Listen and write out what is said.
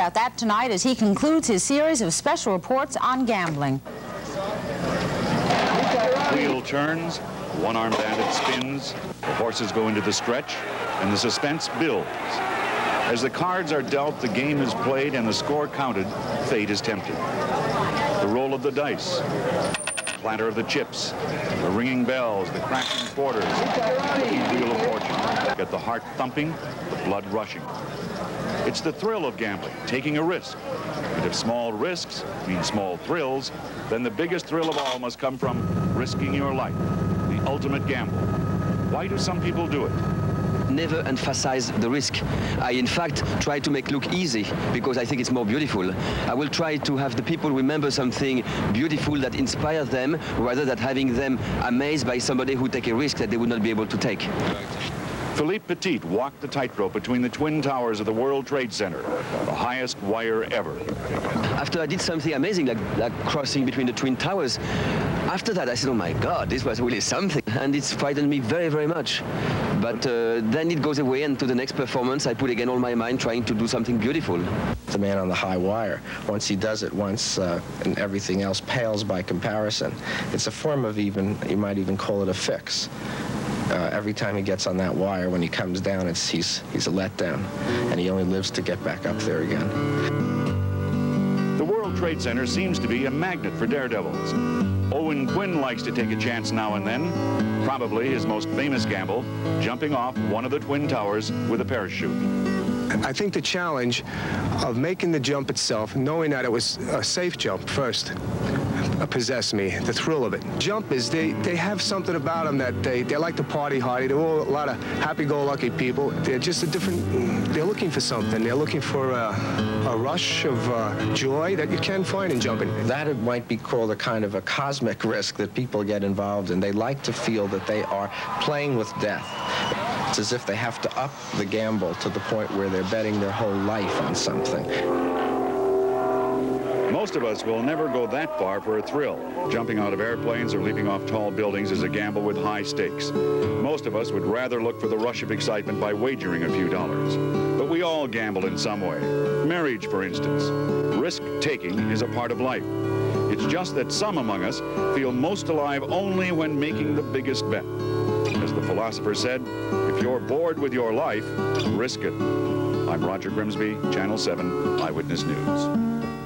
about that tonight as he concludes his series of special reports on gambling. Wheel turns, one-arm bandit spins, the horses go into the stretch, and the suspense builds. As the cards are dealt, the game is played, and the score counted, fate is tempted. The roll of the dice, clatter of the chips, the ringing bells, the crashing quarters, the wheel of fortune. Get the heart thumping, the blood rushing. It's the thrill of gambling, taking a risk. And if small risks mean small thrills, then the biggest thrill of all must come from risking your life, the ultimate gamble. Why do some people do it? never emphasize the risk. I, in fact, try to make look easy because I think it's more beautiful. I will try to have the people remember something beautiful that inspires them rather than having them amazed by somebody who take a risk that they would not be able to take. Philippe Petit walked the tightrope between the twin towers of the World Trade Center, the highest wire ever. After I did something amazing, like, like crossing between the twin towers, after that I said, oh my God, this was really something. And it frightened me very, very much. But uh, then it goes away, and to the next performance, I put again all my mind trying to do something beautiful. The man on the high wire, once he does it once, uh, and everything else pales by comparison, it's a form of even, you might even call it a fix. Uh, every time he gets on that wire, when he comes down, it's, he's, he's a letdown, and he only lives to get back up there again. The World Trade Center seems to be a magnet for daredevils. Owen Quinn likes to take a chance now and then, probably his most famous gamble, jumping off one of the Twin Towers with a parachute. I think the challenge of making the jump itself, knowing that it was a safe jump first, possess me, the thrill of it. Jumpers, they, they have something about them that they, they like to party hardy. They're all a lot of happy-go-lucky people. They're just a different, they're looking for something. They're looking for a, a rush of uh, joy that you can find in jumping. That it might be called a kind of a cosmic risk that people get involved in. They like to feel that they are playing with death. It's as if they have to up the gamble to the point where they're betting their whole life on something. Most of us will never go that far for a thrill. Jumping out of airplanes or leaping off tall buildings is a gamble with high stakes. Most of us would rather look for the rush of excitement by wagering a few dollars. But we all gamble in some way. Marriage, for instance. Risk-taking is a part of life. It's just that some among us feel most alive only when making the biggest bet. As the philosopher said, if you're bored with your life, risk it. I'm Roger Grimsby, Channel 7 Eyewitness News.